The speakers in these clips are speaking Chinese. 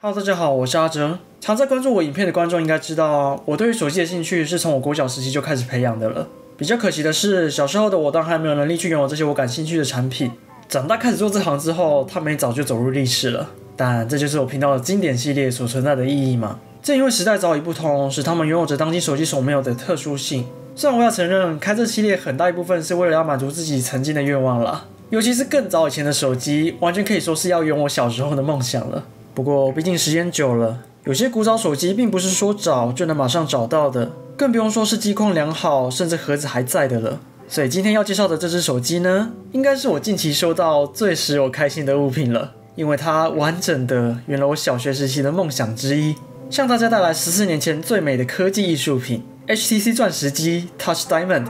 Hello，大家好，我是阿哲。常在关注我影片的观众应该知道，我对于手机的兴趣是从我国小时期就开始培养的了。比较可惜的是，小时候的我当然还没有能力去拥有这些我感兴趣的产品。长大开始做这行之后，他们也早就走入历史了。但这就是我频道的经典系列所存在的意义嘛？正因为时代早已不同，使他们拥有着当今手机所没有的特殊性。虽然我要承认，开这系列很大一部分是为了要满足自己曾经的愿望啦，尤其是更早以前的手机，完全可以说是要圆我小时候的梦想了。不过，毕竟时间久了，有些古早手机并不是说找就能马上找到的，更不用说是机况良好，甚至盒子还在的了。所以今天要介绍的这只手机呢，应该是我近期收到最使我开心的物品了，因为它完整的圆了我小学时期的梦想之一，向大家带来十四年前最美的科技艺术品 ——HTC 钻石机 Touch Diamond。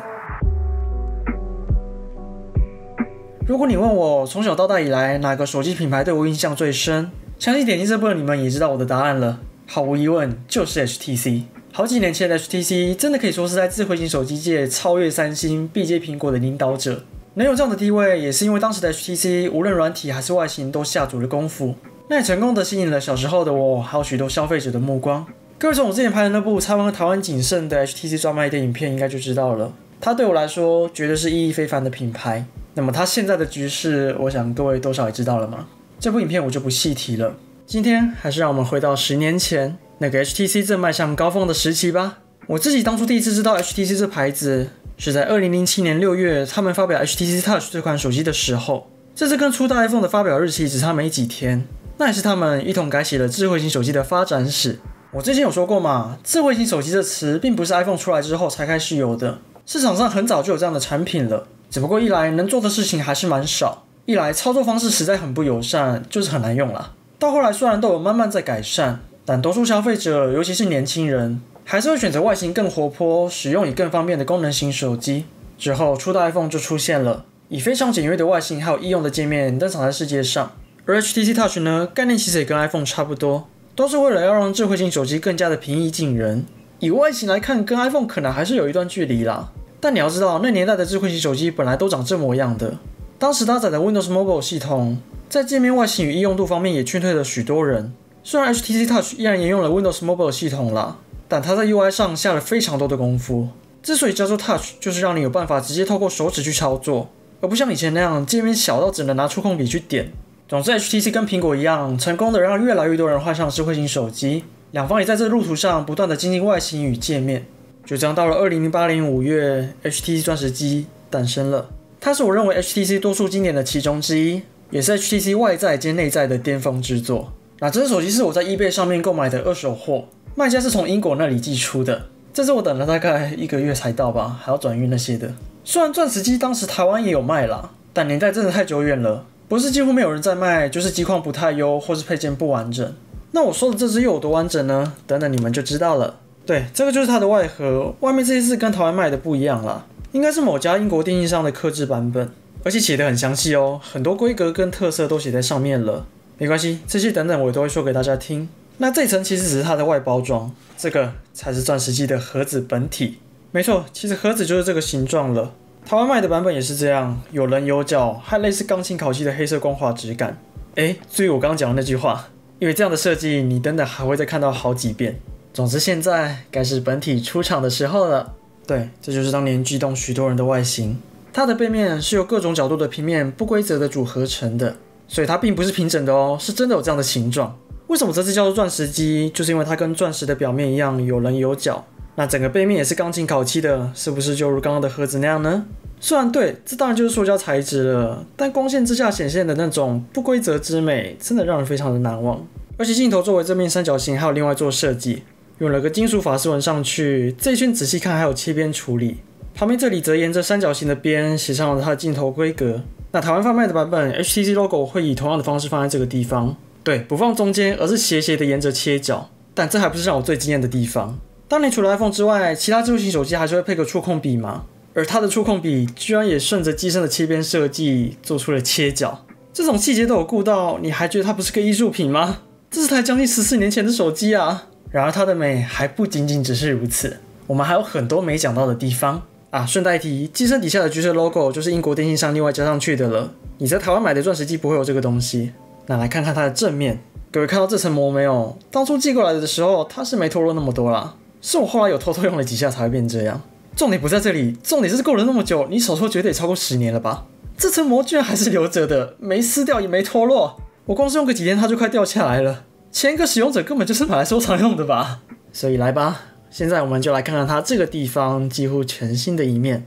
如果你问我从小到大以来哪个手机品牌对我印象最深？相信点击这部分你们也知道我的答案了。毫无疑问，就是 HTC。好几年前的 HTC 真的可以说是在智慧型手机界超越三星、必接苹果的领导者。能有这样的地位，也是因为当时的 HTC 无论软体还是外形都下足了功夫。那也成功的吸引了小时候的我，还有许多消费者的目光。各位从我之前拍的那部台湾和台湾仅剩的 HTC 专卖店影片，应该就知道了。它对我来说，绝对是意义非凡的品牌。那么它现在的局势，我想各位多少也知道了吗？这部影片我就不细提了。今天还是让我们回到十年前那个 HTC 正迈向高峰的时期吧。我自己当初第一次知道 HTC 这牌子，是在二零零七年六月，他们发表 HTC Touch 这款手机的时候。这次跟初代 iPhone 的发表日期只差没几天，那也是他们一同改写了智慧型手机的发展史。我之前有说过嘛，智慧型手机这词并不是 iPhone 出来之后才开始有的，市场上很早就有这样的产品了，只不过一来能做的事情还是蛮少。一来操作方式实在很不友善，就是很难用了。到后来虽然都有慢慢在改善，但多数消费者，尤其是年轻人，还是会选择外形更活泼、使用也更方便的功能型手机。之后初代 iPhone 就出现了，以非常简约的外形还有易用的界面登场在世界上。而 HTC Touch 呢，概念其实也跟 iPhone 差不多，都是为了要让智慧型手机更加的平易近人。以外形来看，跟 iPhone 可能还是有一段距离啦。但你要知道，那年代的智慧型手机本来都长这模样的。当时搭载的 Windows Mobile 系统，在界面外形与易用度方面也劝退了许多人。虽然 HTC Touch 依然沿用了 Windows Mobile 系统啦，但它在 UI 上下了非常多的功夫。之所以叫做 Touch，就是让你有办法直接透过手指去操作，而不像以前那样界面小到只能拿触控笔去点。总之，HTC 跟苹果一样，成功的让越来越多人换上智慧型手机。两方也在这路途上不断的精进外形与界面。就这样，到了二零零八年五月，HTC 钻石机诞生了。它是我认为 HTC 多数经典的其中之一，也是 HTC 外在兼内在的巅峰之作。那这只手机是我在 eBay 上面购买的二手货，卖家是从英国那里寄出的。这次我等了大概一个月才到吧，还要转运那些的。虽然钻石机当时台湾也有卖啦，但年代真的太久远了，不是几乎没有人在卖，就是机况不太优，或是配件不完整。那我说的这只又有多完整呢？等等你们就知道了。对，这个就是它的外盒，外面这些是跟台湾卖的不一样啦。应该是某家英国电信商的刻制版本，而且写的很详细哦，很多规格跟特色都写在上面了。没关系，这些等等我都会说给大家听。那这层其实只是它的外包装，这个才是钻石机的盒子本体。没错，其实盒子就是这个形状了。台湾卖的版本也是这样，有棱有角，还类似钢琴烤漆的黑色光滑质感。哎，注意我刚刚讲的那句话，因为这样的设计，你等等还会再看到好几遍。总之，现在该是本体出场的时候了。对，这就是当年激动许多人的外形。它的背面是由各种角度的平面不规则的组合成的，所以它并不是平整的哦，是真的有这样的形状。为什么这次叫做钻石机？就是因为它跟钻石的表面一样有棱有角。那整个背面也是钢琴烤漆的，是不是就如刚刚的盒子那样呢？虽然对，这当然就是塑胶材质了，但光线之下显现的那种不规则之美，真的让人非常的难忘。而且镜头作为正面三角形，还有另外做设计。用了个金属法式纹上去，这一圈仔细看还有切边处理，旁边这里则沿着三角形的边写上了它的镜头规格。那台湾贩卖的版本，HTC logo 会以同样的方式放在这个地方，对，不放中间，而是斜斜的沿着切角。但这还不是让我最惊艳的地方。当年除了 iPhone 之外，其他智慧型手机还是会配个触控笔嘛，而它的触控笔居然也顺着机身的切边设计做出了切角，这种细节都有顾到，你还觉得它不是个艺术品吗？这是台将近十四年前的手机啊！然而它的美还不仅仅只是如此，我们还有很多没讲到的地方啊！顺带提，机身底下的橘色 logo 就是英国电信商另外加上去的了。你在台湾买的钻石机不会有这个东西。那来看看它的正面，各位看到这层膜没有？当初寄过来的时候，它是没脱落那么多啦，是我后来有偷偷用了几下才会变这样。重点不在这里，重点是过了那么久，你手说绝对超过十年了吧？这层膜居然还是留着的，没撕掉也没脱落。我光是用个几天，它就快掉下来了。前一个使用者根本就是拿来收藏用的吧？所以来吧，现在我们就来看看它这个地方几乎全新的一面。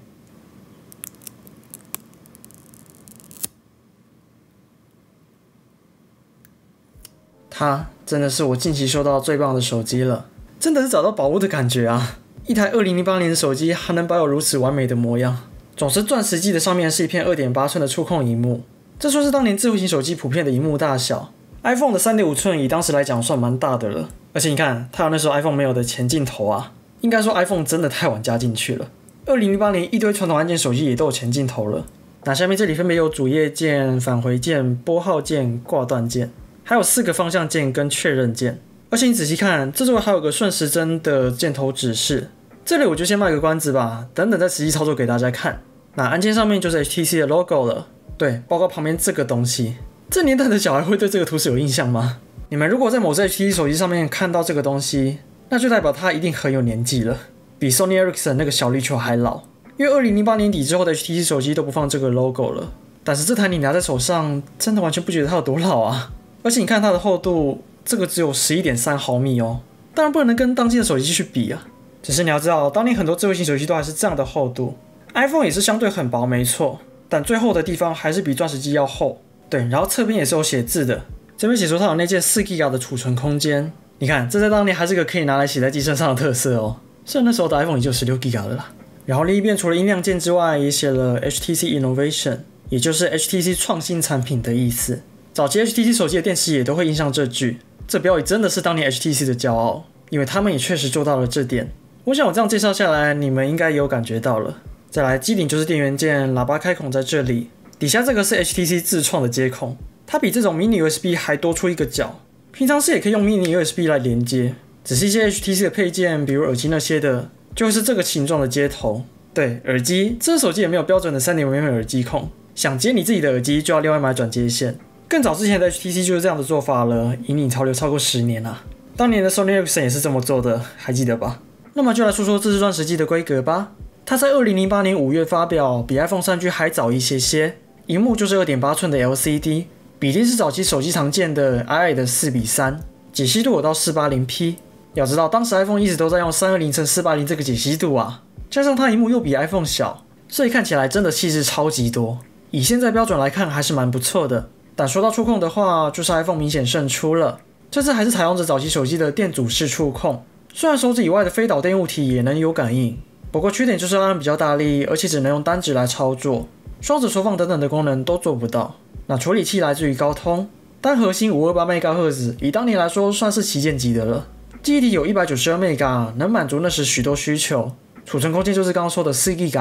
它真的是我近期收到最棒的手机了，真的是找到宝物的感觉啊！一台二零零八年的手机还能保有如此完美的模样，总是钻石机的上面是一片二点八寸的触控荧幕，这算是当年智慧型手机普遍的荧幕大小。iPhone 的三点五寸以当时来讲算蛮大的了，而且你看它有那时候 iPhone 没有的前镜头啊，应该说 iPhone 真的太晚加进去了。二零零八年一堆传统按键手机也都有前镜头了，那下面这里分别有主页键、返回键、拨号键、挂断键。还有四个方向键跟确认键，而且你仔细看，这周围还有个顺时针的箭头指示。这里我就先卖个关子吧，等等再实际操作给大家看。那按键上面就是 HTC 的 logo 了，对，包括旁边这个东西。这年代的小孩会对这个图示有印象吗？你们如果在某只 HTC 手机上面看到这个东西，那就代表它一定很有年纪了，比 Sony Ericsson 那个小绿球还老。因为2008年底之后的 HTC 手机都不放这个 logo 了。但是这台你拿在手上，真的完全不觉得它有多老啊。而且你看它的厚度，这个只有十一点三毫米哦，当然不能跟当今的手机去比啊。只是你要知道，当年很多智慧型手机都还是这样的厚度，iPhone 也是相对很薄，没错，但最厚的地方还是比钻石机要厚。对，然后侧边也是有写字的，这边写说它有那件四 G 的储存空间。你看，这在当年还是个可以拿来写在机身上的特色哦。虽然那时候的 iPhone 也就十六 G 的啦。然后另一边除了音量键之外，也写了 HTC Innovation，也就是 HTC 创新产品的意思。早期 HTC 手机的电池也都会印上这句，这标语真的是当年 HTC 的骄傲，因为他们也确实做到了这点。我想我这样介绍下来，你们应该也有感觉到了。再来，机顶就是电源键，喇叭开孔在这里，底下这个是 HTC 自创的接孔，它比这种 Mini USB 还多出一个角，平常是也可以用 Mini USB 来连接，只是一些 HTC 的配件，比如耳机那些的，就是这个形状的接头。对，耳机，这手机也没有标准的三点五 mm 耳机孔，想接你自己的耳机就要另外买转接线。更早之前的 HTC 就是这样的做法了，引领潮流超过十年了。当年的 Sony Ericsson 也是这么做的，还记得吧？那么就来说说这支钻石机的规格吧。它在二零零八年五月发表，比 iPhone 三 G 还早一些些。荧幕就是二点八寸的 LCD，比例是早期手机常见的矮矮的四比三，解析度有到四八零 P。要知道当时 iPhone 一直都在用三二零乘四八零这个解析度啊，加上它荧幕又比 iPhone 小，所以看起来真的气势超级多。以现在标准来看，还是蛮不错的。但说到触控的话，就是 iPhone 明显胜出了。这次还是采用着早期手机的电阻式触控，虽然手指以外的非导电物体也能有感应，不过缺点就是按比较大力，而且只能用单指来操作，双子缩放等等的功能都做不到。那处理器来自于高通，单核心五二八 MHz，以当年来说算是旗舰级的了。记忆体有一百九十二 MB，能满足那时许多需求。储存空间就是刚刚说的四 G，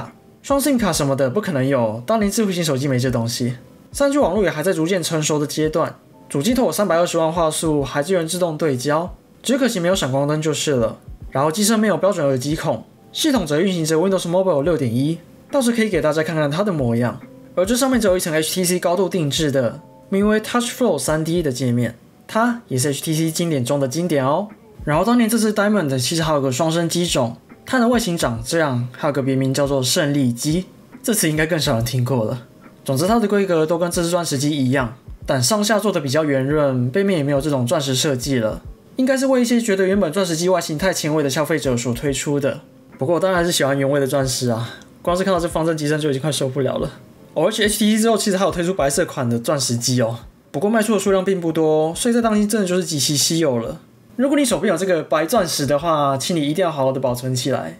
双 SIM 卡什么的不可能有，当年智慧型手机没这东西。三 G 网络也还在逐渐成熟的阶段，主镜头有三百二十万画素，还支援自动对焦，只可惜没有闪光灯就是了。然后机身没有标准耳机孔，系统则运行着 Windows Mobile 六点一，倒是可以给大家看看它的模样。而这上面只有一层 HTC 高度定制的，名为 Touch Flow 3D 的界面，它也是 HTC 经典中的经典哦。然后当年这次 Diamond 其实还有个双生机种，它的外形长这样，还有个别名叫做胜利机，这次应该更少人听过了。总之，它的规格都跟这支钻石机一样，但上下做的比较圆润，背面也没有这种钻石设计了，应该是为一些觉得原本钻石机外形太前卫的消费者所推出的。不过当然是喜欢原味的钻石啊，光是看到这方正机身就已经快受不了了。而且 HTC 之后其实还有推出白色款的钻石机哦，不过卖出的数量并不多，所以在当今真的就是极其稀有了。如果你手边有这个白钻石的话，请你一定要好好的保存起来，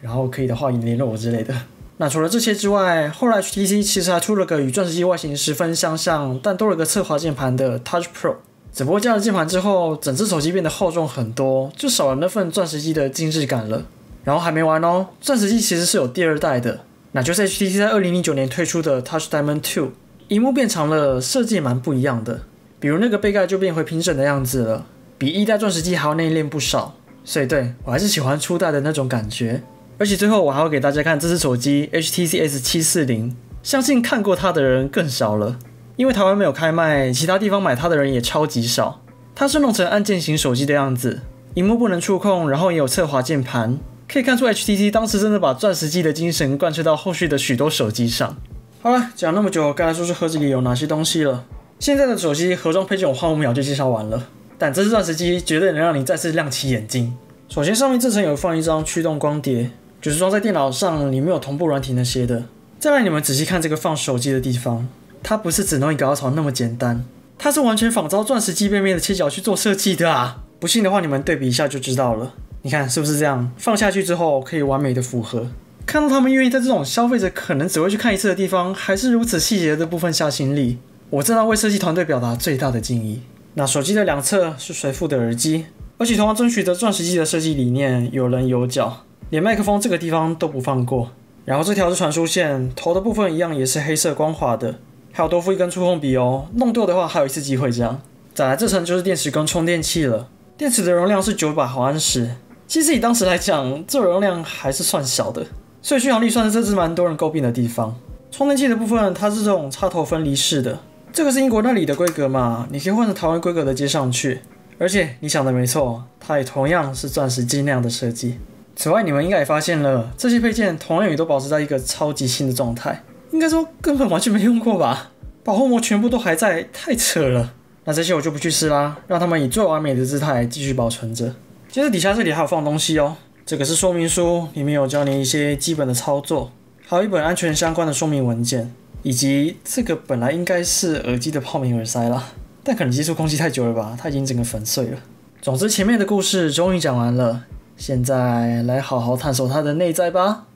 然后可以的话也联络我之类的。那除了这些之外，后来 HTC 其实还出了个与钻石机外形十分相像，但多了个侧滑键盘的 Touch Pro。只不过加了键盘之后，整只手机变得厚重很多，就少了那份钻石机的精致感了。然后还没完哦，钻石机其实是有第二代的，那就是 HTC 在二零零九年推出的 Touch Diamond Two，荧幕变长了，设计也蛮不一样的。比如那个背盖就变回平整的样子了，比一代钻石机还要内敛不少。所以对我还是喜欢初代的那种感觉。而且最后我还要给大家看这只手机 HTC S 七四零，相信看过它的人更少了，因为台湾没有开卖，其他地方买它的人也超级少。它是弄成按键型手机的样子，荧幕不能触控，然后也有侧滑键盘，可以看出 HTC 当时真的把钻石机的精神贯彻到后续的许多手机上。好了，讲那么久，该来说说盒子里有哪些东西了。现在的手机盒装配件我花五秒就介绍完了，但这支钻石机绝对能让你再次亮起眼睛。首先上面这层有放一张驱动光碟，就是装在电脑上，里面有同步软体那些的。再来你们仔细看这个放手机的地方，它不是只弄一个凹槽那么简单。它是完全仿照钻石机背面的切角去做设计的啊！不信的话，你们对比一下就知道了。你看是不是这样？放下去之后可以完美的符合。看到他们愿意在这种消费者可能只会去看一次的地方，还是如此细节的部分下心力，我真的为设计团队表达最大的敬意。那手机的两侧是随附的耳机，而且同样遵循着钻石机的设计理念，有棱有角，连麦克风这个地方都不放过。然后这条是传输线，头的部分一样也是黑色光滑的。还有多附一根触控笔哦，弄丢的话还有一次机会这样。再来这层就是电池跟充电器了，电池的容量是九百毫安时，其实以当时来讲，这容量还是算小的，所以续航力算是这支蛮多人诟病的地方。充电器的部分它是这种插头分离式的，这个是英国那里的规格嘛，你可以换成台湾规格的接上去。而且你想的没错，它也同样是钻石机那样的设计。此外，你们应该也发现了，这些配件同样也都保持在一个超级新的状态。应该说根本完全没用过吧，保护膜全部都还在，太扯了。那这些我就不去试啦，让他们以最完美的姿态继续保存着。接着底下这里还有放东西哦，这个是说明书，里面有教你一些基本的操作，还有一本安全相关的说明文件，以及这个本来应该是耳机的泡棉耳塞啦，但可能接触空气太久了吧，它已经整个粉碎了。总之前面的故事终于讲完了，现在来好好探索它的内在吧。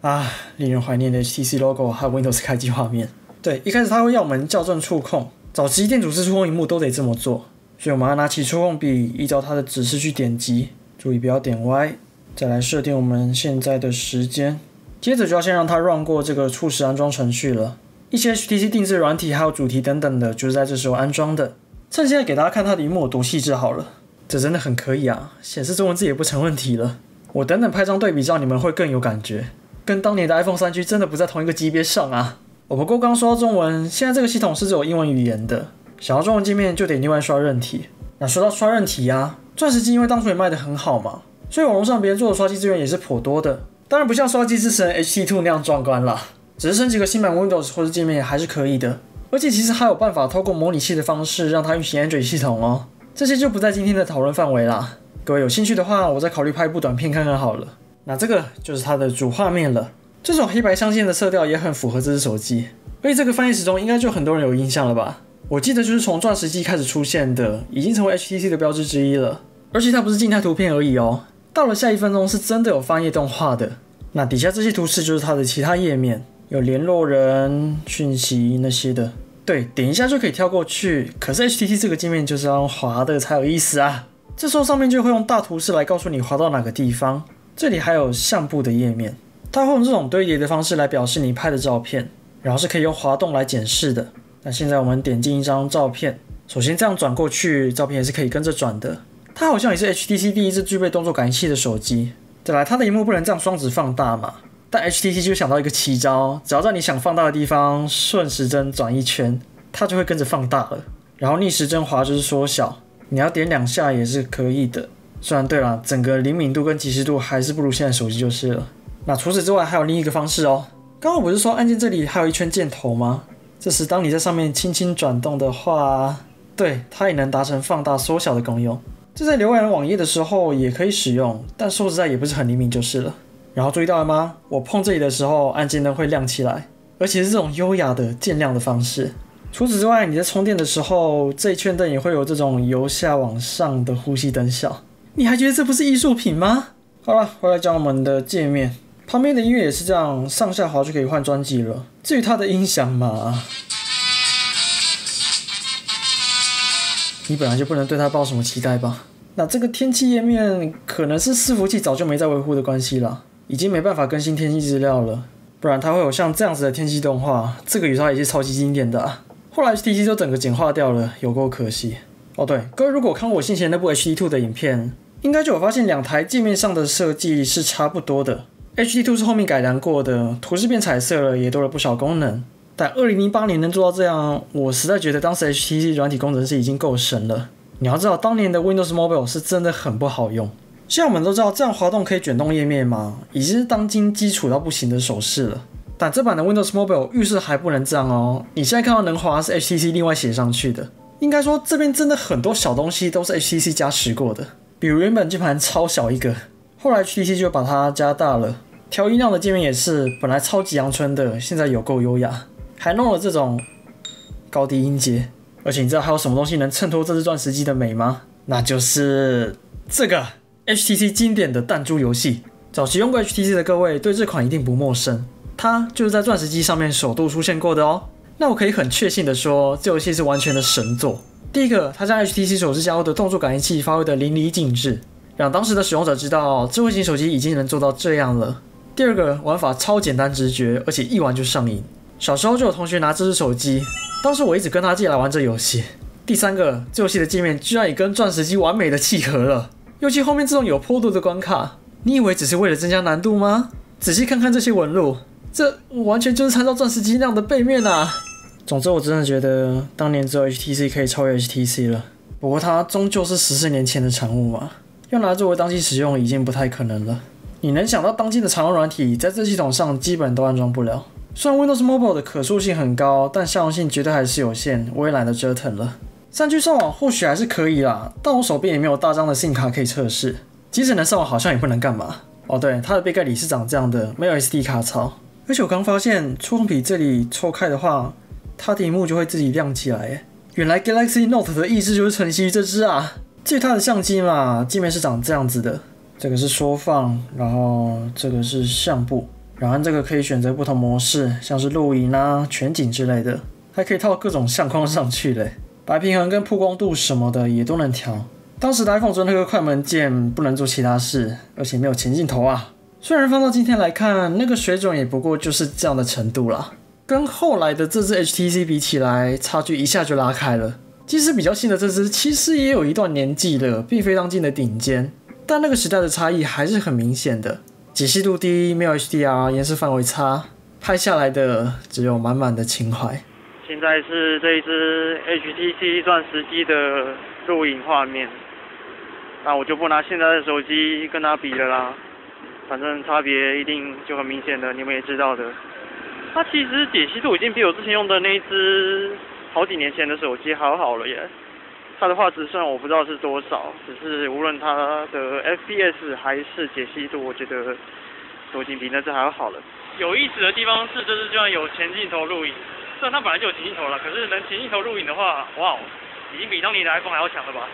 啊，令人怀念的 HTC logo 还有 Windows 开机画面。对，一开始它会要我们校正触控，早期电阻式触控荧幕都得这么做，所以我们要拿起触控笔，依照它的指示去点击，注意不要点歪。再来设定我们现在的时间，接着就要先让它 run 过这个初始安装程序了。一些 HTC 定制软体还有主题等等的，就是在这时候安装的。趁现在给大家看它的荧幕有多细致好了，这真的很可以啊，显示中文字也不成问题了。我等等拍张对比照，你们会更有感觉。跟当年的 iPhone 三 G 真的不在同一个级别上啊！我不过刚说到中文，现在这个系统是只有英文语言的，想要中文界面就得另外刷韧体。那说到刷韧体啊，钻石机因为当初也卖得很好嘛，所以网络上别人做的刷机资源也是颇多的。当然不像刷机之神 HT Two 那样壮观啦，只是升级个新版 Windows 或者界面还是可以的。而且其实还有办法透过模拟器的方式让它运行 Android 系统哦。这些就不在今天的讨论范围啦。各位有兴趣的话，我再考虑拍一部短片看看好了。那这个就是它的主画面了，这种黑白相间的色调也很符合这只手机，而且这个翻译时钟应该就很多人有印象了吧？我记得就是从钻石机开始出现的，已经成为 HTC 的标志之一了。而且它不是静态图片而已哦，到了下一分钟是真的有翻页动画的。那底下这些图示就是它的其他页面，有联络人、讯息那些的。对，点一下就可以跳过去。可是 HTC 这个界面就是要滑的才有意思啊。这时候上面就会用大图示来告诉你滑到哪个地方。这里还有相簿的页面，它会用这种堆叠的方式来表示你拍的照片，然后是可以用滑动来检视的。那现在我们点进一张照片，首先这样转过去，照片也是可以跟着转的。它好像也是 HTC 第一次具备动作感应器的手机。再来，它的荧幕不能这样双指放大嘛？但 HTC 就想到一个奇招，只要在你想放大的地方顺时针转一圈，它就会跟着放大了。然后逆时针滑就是缩小，你要点两下也是可以的。虽然对了，整个灵敏度跟及时度还是不如现在手机就是了。那除此之外还有另一个方式哦。刚刚不是说按键这里还有一圈箭头吗？这时当你在上面轻轻转动的话，对它也能达成放大缩小的功用。这在浏览网页的时候也可以使用，但说实在也不是很灵敏就是了。然后注意到了吗？我碰这里的时候按键灯会亮起来，而且是这种优雅的渐亮的方式。除此之外，你在充电的时候，这一圈灯也会有这种由下往上的呼吸灯效。你还觉得这不是艺术品吗？好了，回来讲我们的界面，旁边的音乐也是这样，上下滑就可以换专辑了。至于它的音响嘛，你本来就不能对它抱什么期待吧？那这个天气页面可能是伺服器早就没在维护的关系了，已经没办法更新天气资料了，不然它会有像这样子的天气动画。这个语它也是超级经典的，啊后来 HTC 就整个简化掉了，有够可惜。哦对，各位如果看过我先前那部 HD Two 的影片。应该就有发现，两台界面上的设计是差不多的。HD Two 是后面改良过的，图示变彩色了，也多了不少功能。但二零零八年能做到这样，我实在觉得当时 HTC 软体工程师已经够神了。你要知道，当年的 Windows Mobile 是真的很不好用。现在我们都知道，这样滑动可以卷动页面吗？已经是当今基础到不行的手势了。但这版的 Windows Mobile 预示还不能这样哦。你现在看到能滑是 HTC 另外写上去的。应该说这边真的很多小东西都是 HTC 加持过的，比如原本键盘超小一个，后来 HTC 就把它加大了。调音量的界面也是，本来超级阳春的，现在有够优雅。还弄了这种高低音阶，而且你知道还有什么东西能衬托这只钻石机的美吗？那就是这个 HTC 经典的弹珠游戏。早期用过 HTC 的各位对这款一定不陌生，它就是在钻石机上面首度出现过的哦。那我可以很确信的说，这游戏是完全的神作。第一个，它将 HTC 手机加入的动作感应器发挥的淋漓尽致，让当时的使用者知道智慧型手机已经能做到这样了。第二个，玩法超简单直觉，而且一玩就上瘾。小时候就有同学拿这只手机，当时我一直跟他借来玩这游戏。第三个，这游戏的界面居然也跟钻石机完美的契合了，尤其后面这种有坡度的关卡，你以为只是为了增加难度吗？仔细看看这些纹路，这完全就是参照钻石机那样的背面啊！总之，我真的觉得当年只有 HTC 可以超越 HTC 了。不过它终究是十四年前的产物嘛，要拿作为当机使用已经不太可能了。你能想到当今的常用软体在这系统上基本都安装不了。虽然 Windows Mobile 的可塑性很高，但相容性绝对还是有限，我也懒得折腾了。三 G 上网或许还是可以啦，但我手边也没有大张的 SIM 卡可以测试，即使能上网，好像也不能干嘛。哦，对，它的背盖里是长这样的，没有 SD 卡槽。而且我刚发现触控笔这里抽开的话，它的屏幕就会自己亮起来。原来 Galaxy Note 的意志就是承袭这只啊。至于它的相机嘛，界面是长这样子的，这个是缩放，然后这个是相簿。然后这个可以选择不同模式，像是录影啊、全景之类的，还可以套各种相框上去嘞。白平衡跟曝光度什么的也都能调。当时的 iPhone 只那个快门键，不能做其他事，而且没有前镜头啊。虽然放到今天来看，那个水准也不过就是这样的程度啦。跟后来的这只 HTC 比起来，差距一下就拉开了。即使比较新的这只，其实也有一段年纪了，并非当今的顶尖，但那个时代的差异还是很明显的。解析度低，没有 HDR，延时范围差，拍下来的只有满满的情怀。现在是这一支 HTC 钻石机的录影画面，那我就不拿现在的手机跟它比了啦，反正差别一定就很明显的，你们也知道的。它其实解析度已经比我之前用的那一只好几年前的手机好好了耶。它的画质虽然我不知道是多少，只是无论它的 FPS 还是解析度，我觉得都已经比那只还要好了。有意思的地方是，这是居然有前镜头录影，虽然它本来就有前镜头了，可是能前镜头录影的话，哇，已经比当年的 iPhone 还要强了吧？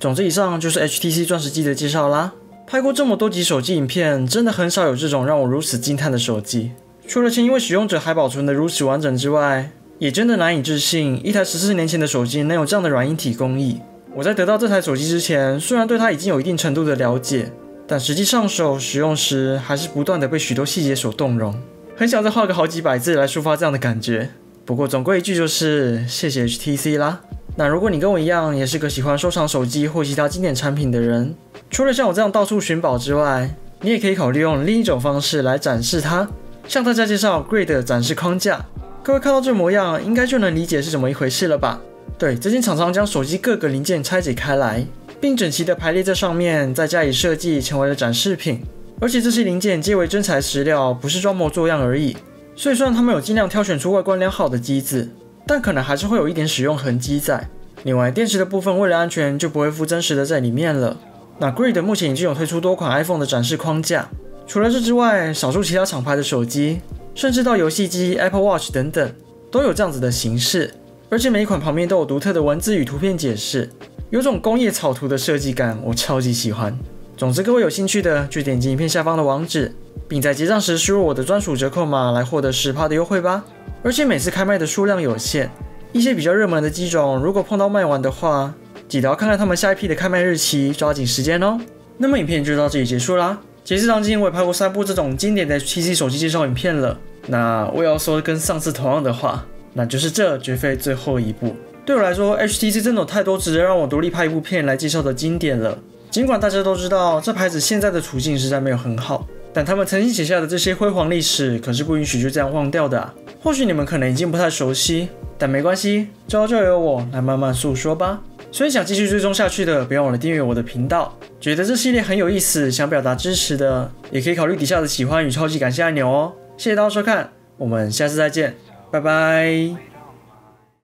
总之，以上就是 HTC 钻石机的介绍啦。拍过这么多集手机影片，真的很少有这种让我如此惊叹的手机。除了前一位使用者还保存的如此完整之外，也真的难以置信，一台十四年前的手机能有这样的软硬体工艺。我在得到这台手机之前，虽然对它已经有一定程度的了解，但实际上手使用时，还是不断的被许多细节所动容，很想再画个好几百字来抒发这样的感觉。不过总归一句就是谢谢 HTC 啦。那如果你跟我一样，也是个喜欢收藏手机或其他经典产品的人，除了像我这样到处寻宝之外，你也可以考虑用另一种方式来展示它，向大家介绍 Great 的展示框架。各位看到这模样，应该就能理解是怎么一回事了吧？对，这间厂商将手机各个零件拆解开来，并整齐地排列在上面，再加以设计，成为了展示品。而且这些零件皆为真材实料，不是装模作样而已。所以虽然他们有尽量挑选出外观良好的机子，但可能还是会有一点使用痕迹在。另外，电池的部分为了安全，就不会附真实的在里面了。那 Grid 目前已经有推出多款 iPhone 的展示框架，除了这之外，少数其他厂牌的手机。甚至到游戏机、Apple Watch 等等，都有这样子的形式，而且每一款旁边都有独特的文字与图片解释，有种工业草图的设计感，我超级喜欢。总之，各位有兴趣的就点击影片下方的网址，并在结账时输入我的专属折扣码来获得十趴的优惠吧。而且每次开卖的数量有限，一些比较热门的机种，如果碰到卖完的话，记得要看看他们下一批的开卖日期，抓紧时间哦。那么影片就到这里结束啦。其实当今我也拍过三部这种经典的 HTC 手机介绍影片了。那我也要说跟上次同样的话，那就是这绝非最后一部。对我来说，HTC 真的有太多值得让我独立拍一部片来介绍的经典了。尽管大家都知道这牌子现在的处境实在没有很好，但他们曾经写下的这些辉煌历史可是不允许就这样忘掉的。或许你们可能已经不太熟悉，但没关系，之后就由我来慢慢诉说吧。所以想继续追踪下去的，不要忘了订阅我的频道。觉得这系列很有意思，想表达支持的，也可以考虑底下的喜欢与超级感谢按钮哦。谢谢大家收看，我们下次再见，拜拜。